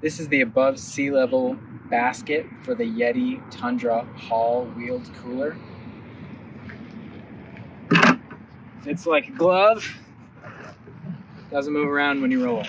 This is the above sea level basket for the Yeti Tundra Haul wheeled cooler. It's like a glove. Doesn't move around when you roll.